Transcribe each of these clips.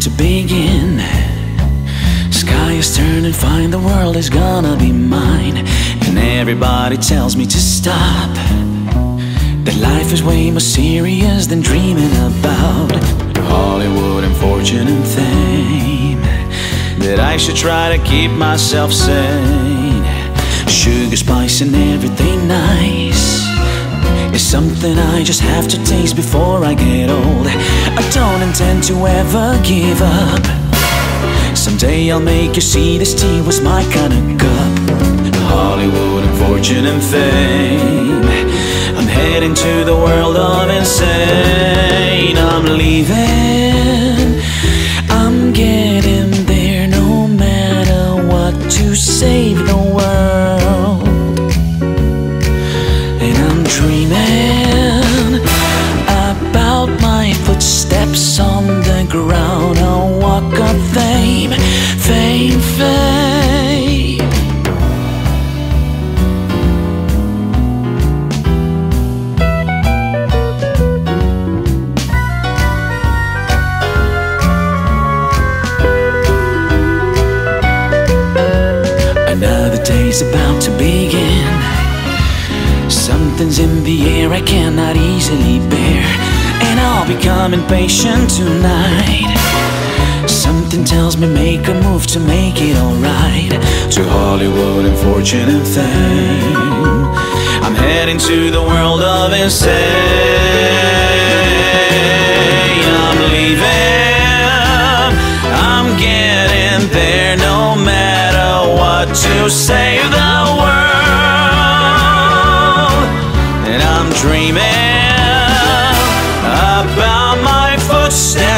to begin. Sky is turning fine, the world is gonna be mine. And everybody tells me to stop. That life is way more serious than dreaming about Hollywood and fortune and fame. That I should try to keep myself sane. Sugar, spice, and everything nice something I just have to taste before I get old. I don't intend to ever give up. Someday I'll make you see this tea was my kind of cup. Hollywood and fortune and fame. Day's about to begin. Something's in the air I cannot easily bear, and I'll become impatient tonight. Something tells me make a move to make it alright. To Hollywood and fortune and fame. I'm heading to the world of insane. I'm leaving. I'm getting there no matter what to save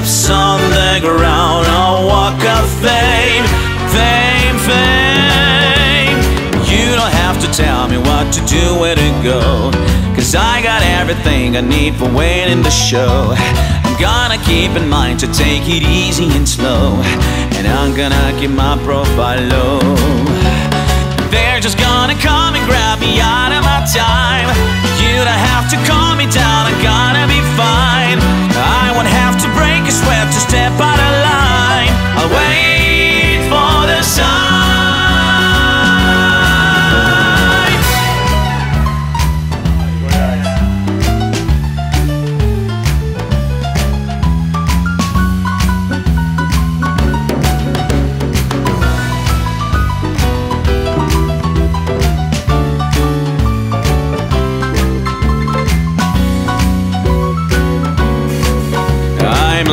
footsteps on the ground. A walk of fame, fame, fame. You don't have to tell me what to do, where to go. Cause I got everything I need for waiting the show. I'm gonna keep in mind to take it easy and slow. And I'm gonna keep my profile low. They're just gonna come and grab me out of my time. You don't have to calm me down,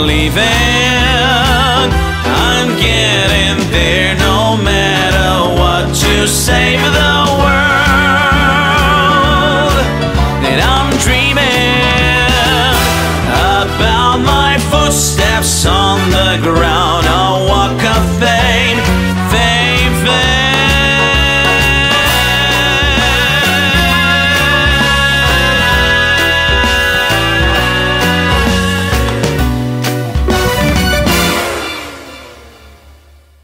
leaving. I'm getting there no matter